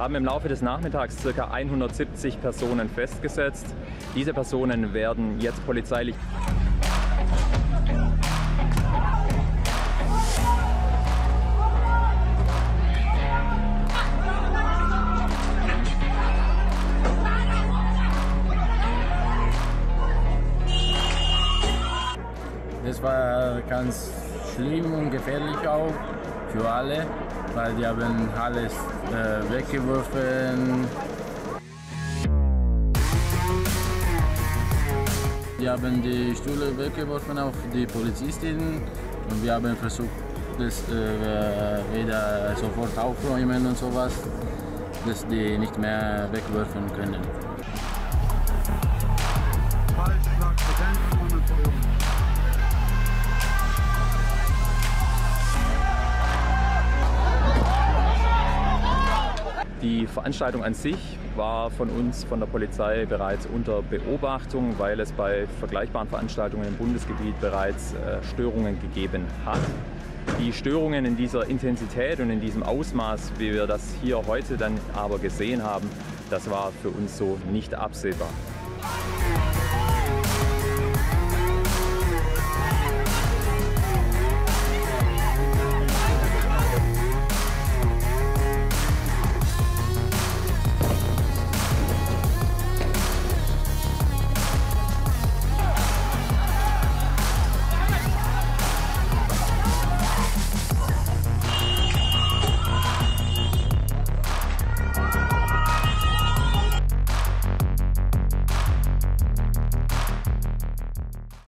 haben im Laufe des Nachmittags ca. 170 Personen festgesetzt. Diese Personen werden jetzt polizeilich Das war ganz schlimm und gefährlich auch für alle, weil die haben alles äh, weggeworfen. Die haben die Stühle weggeworfen auf die Polizisten und wir haben versucht, das äh, wieder sofort aufräumen und sowas, dass die nicht mehr wegwerfen können. Die Veranstaltung an sich war von uns, von der Polizei bereits unter Beobachtung, weil es bei vergleichbaren Veranstaltungen im Bundesgebiet bereits äh, Störungen gegeben hat. Die Störungen in dieser Intensität und in diesem Ausmaß, wie wir das hier heute dann aber gesehen haben, das war für uns so nicht absehbar.